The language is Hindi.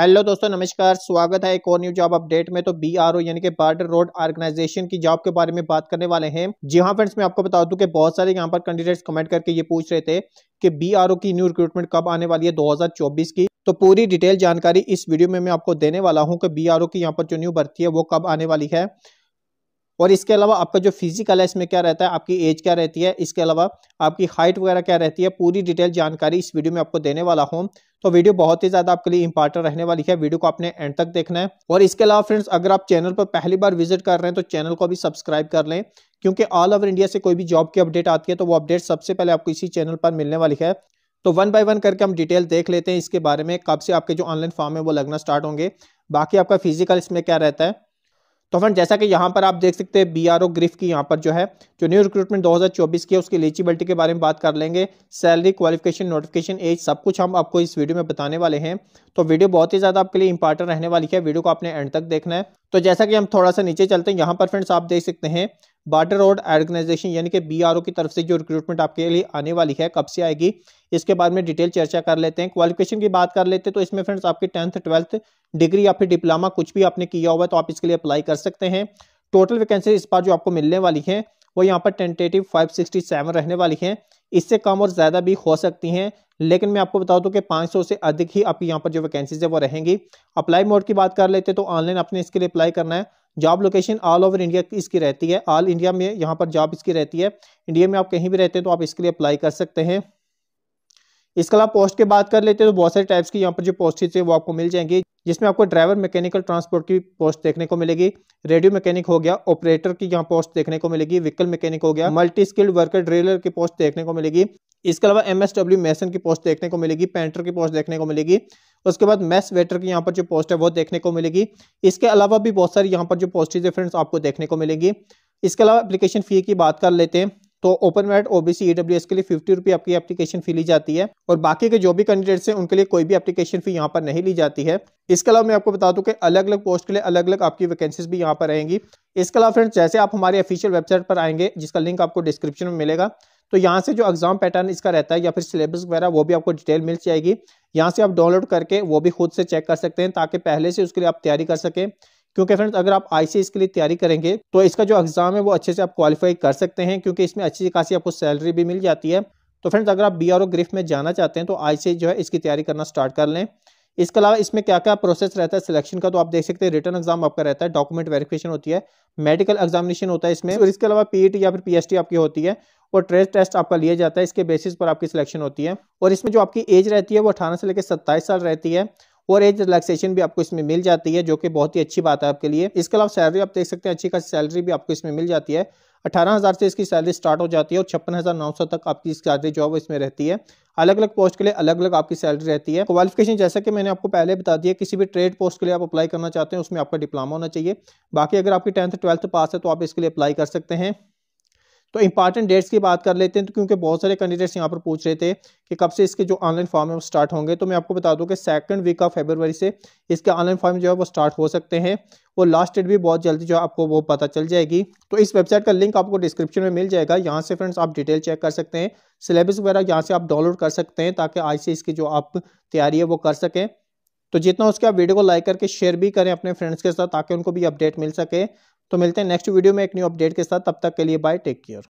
हेलो दोस्तों, नमस्कार। स्वागत है एक और न्यू जॉब अपडेट में। तो बी आर ओ यानी कि बार्डर रोड ऑर्गेनाइजेशन की जॉब के बारे में बात करने वाले हैं। जी हाँ फ्रेंड्स मैं आपको बता दूँ कि बहुत सारे यहाँ पर कैंडिडेट्स कमेंट करके ये पूछ रहे थे कि बी आर ओ की न्यू रिक्रूटमेंट कब आने वाली है 2024 की। तो पूरी डिटेल जानकारी इस वीडियो में मैं आपको देने वाला हूँ कि बी आर ओ की यहाँ पर जो न्यू भर्ती है वो कब आने वाली है। और इसके अलावा आपका जो फ़िज़िकल है, इसमें क्या रहता है? आपकी एज क्या रहती है? इसके अलावा आपकी हाइट वगैरह क्या रहती है? पूरी डिटेल जानकारी इस वीडियो में आपको देने वाला हूँ। तो वीडियो बहुत ही ज़्यादा आपके लिए इंपॉर्टेंट रहने वाली है। वीडियो को आपने एंड तक देखना है। और इसके अलावा फ्रेंड्स अगर आप चैनल पर पहली बार विज़िट कर रहे हैं तो चैनल को भी सब्सक्राइब कर लें। क्योंकि ऑल ओवर इंडिया से कोई भी जॉब की अपडेट आती है तो वो अपडेट सबसे पहले आपको इसी चैनल पर मिलने वाली है। तो वन बाय वन करके हम डिटेल देख लेते हैं इसके बारे में, कब से आपके जो ऑनलाइन फॉर्म है, वो लगना स्टार्ट होंगे। बाकी आपका फ़िज़िकल इसमें क्या रहता है? तो फ्रेंड जैसा कि यहाँ पर आप देख सकते हैं बी आर ओ ग्रिफ की यहाँ पर जो है, जो न्यू रिक्रूटमेंट 2024 की है, उसकी एलिजिबिलिटी के बारे में बात कर लेंगे। सैलरी क्वालिफिकेशन नोटिफिकेशन एज सब कुछ हम आपको इस वीडियो में बताने वाले हैं। तो वीडियो बहुत ही ज़्यादा आपके लिए इंपॉर्टेंट रहने वाली है। वीडियो को आपने एंड तक देखना है। तो जैसा कि हम थोड़ा सा नीचे चलते हैं, यहाँ पर फ्रेंड्स आप देख सकते हैं बॉर्डर रोड ऑर्गेनाइजेशन यानी कि BRO की तरफ़ से जो रिक्रूटमेंट आपके लिए आने वाली है, कब से आएगी, इसके बाद में डिटेल चर्चा कर लेते हैं। क्वालिफिकेशन की बात कर लेते हैं तो इसमें फ्रेंड्स आपकी टेंथ ट्वेल्थ डिग्री या फिर डिप्लोमा कुछ भी आपने किया हुआ है तो आप इसके लिए अप्लाई कर सकते हैं। टोटल वैकेंसी इस बार जो आपको मिलने वाली है, वो यहाँ पर टेंटेटिव 567 रहने वाली है। इससे कम और ज़्यादा भी हो सकती हैं, लेकिन मैं आपको बता दूँ कि 500 से अधिक ही आपकी यहाँ पर जो वैकेंसीज है, वो रहेंगी। अप्लाई मोड की बात कर लेते हैं तो ऑनलाइन आपने इसके लिए अप्लाई करना है। Job location all over India इसकी रहती है। ऑल इंडिया में यहाँ पर जॉब इसकी रहती है। इंडिया में आप कहीं भी रहते हैं तो आप इसके लिए अप्लाई कर सकते हैं। इसके अलावा पोस्ट की बात कर लेते हैं तो बहुत सारे टाइप्स की यहाँ पर जो पोस्ट है, वो आपको मिल जाएँगी, जिसमें आपको ड्राइवर मैकेनिकल ट्रांसपोर्ट की पोस्ट देखने को मिलेगी रेडियो मैकेनिक हो गया ऑपरेटर की यहाँ पोस्ट देखने को मिलेगी व्हीकल मैकेनिक हो गया मल्टी स्किल्ड वर्कर ड्रिलर की पोस्ट देखने को मिलेगी, इसके अलावा एम एस डब्ल्यू मैसन की पोस्ट देखने को मिलेगी पेंटर की पोस्ट देखने को मिलेगी, उसके बाद मैस वेटर की यहाँ पर जो पोस्ट है, वो देखने को मिलेगी, इसके अलावा भी बहुत सारी यहाँ पर जो पोस्ट है फ्रेंड्स आपको देखने को मिलेगी, इसके अलावा एप्लीकेशन फ़ी की बात कर लेते हैं तो ओपन मैट ओबीसी ईडब्ल्यूएस के लिए फिफ्टी रुपये आपकी एप्लीकेशन फ़ी ली जाती है और बाकी के जो भी कैंडिडेट्स हैं, उनके लिए कोई भी एप्लीकेशन फ़ी यहाँ पर नहीं ली जाती है। इसके अलावा मैं आपको बता दूँ कि अलग अलग पोस्ट के लिए अलग अलग आपकी वैकेंसीज भी यहाँ पर रहेंगी। इसके अलावा फ्रेंड्स जैसे आप हमारी ऑफिशियल वेबसाइट पर आएँगे, जिसका लिंक आपको डिस्क्रिप्शन में मिलेगा तो यहाँ से जो एग्ज़ाम पैटर्न इसका रहता है या फिर सिलेबस वगैरह, वो भी आपको डिटेल मिल जाएगी। यहाँ से आप डाउनलोड करके वो भी खुद से चेक कर सकते हैं, ताकि पहले से उसके लिए आप तैयारी कर सकें। क्योंकि फ्रेंड्स अगर आप आई के लिए तैयारी करेंगे तो इसका जो एग्ज़ाम है, वो अच्छे से आप क्वालिफाई कर सकते हैं, क्योंकि इसमें अच्छी खासी आपको सैलरी भी मिल जाती है। तो फ्रेंड्स अगर आप बी आर ग्रिफ में जाना चाहते हैं तो आई जो है, इसकी तैयारी करना स्टार्ट कर लें। इसके अलावा इसमें क्या क्या प्रोसेस रहता है? सिलेक्शन का तो आप देख सकते हैं रिटर्न एग्ज़ाम आपका रहता है डॉक्यूमेंट वेरिफिकेशन होती है मेडिकल एग्जामिनेशन होता है इसमें, और इसके अलावा पीईटी या फिर पीएसटी आपकी होती है, और ट्रेस टेस्ट आपका लिया जाता है, इसके बेसिस पर आपकी सिलेक्शन होती है। और इसमें जो आपकी एज रहती है, वो अठारह से लेकर सत्ताईस साल रहती है। और एज रिलैक्सेशन भी आपको इसमें मिल जाती है, जो कि बहुत ही अच्छी बात है आपके लिए। इसके अलावा सैलरी आप देख सकते हैं, अच्छी खासी सैलरी भी आपको इसमें मिल जाती है। अठारह हज़ार से इसकी सैलरी स्टार्ट हो जाती है और छप्पन हज़ार नौ सौ तक आपकी सैलरी जो है इसमें रहती है। अलग अलग पोस्ट के लिए अलग अलग आपकी सैलरी रहती है। क्वालिफिकेशन जैसा कि मैंने आपको पहले बता दिया, किसी भी ट्रेड पोस्ट के लिए आप अप्लाई करना चाहते हैं, उसमें आपका डिप्लोमा होना चाहिए। बाकी अगर आपकी टेंथ ट्वेल्थ पास है तो आप इसके लिए अप्लाई कर सकते हैं। तो इंपॉर्टेंट डेट्स की बात कर लेते हैं तो क्योंकि बहुत सारे कैंडिडेट्स यहाँ पर पूछ रहे थे कि कब से इसके जो ऑनलाइन फॉर्म है वो स्टार्ट होंगे तो मैं आपको बता दूँ कि सेकंड वीक ऑफ़ फेबर से इसके ऑनलाइन फॉर्म जो है वो स्टार्ट हो सकते हैं और लास्ट डेट भी बहुत जल्दी जो है आपको वो पता चल जाएगी। तो इस वेबसाइट का लिंक आपको डिस्क्रिप्शन में मिल जाएगा, यहाँ से फ्रेंड्स आप डिटेल चेक कर सकते हैं सिलेबस वगैरह यहाँ से आप डाउनलोड कर सकते हैं ताकि आज से इसकी जो आप तैयारी है वो कर सकें। तो जितना उसके आप वीडियो को लाइक करके शेयर भी करें अपने फ्रेंड्स के साथ ताकि उनको भी अपडेट मिल सके। तो मिलते हैं नेक्स्ट वीडियो में एक न्यू अपडेट के साथ, तब तक के लिए बाय टेक केयर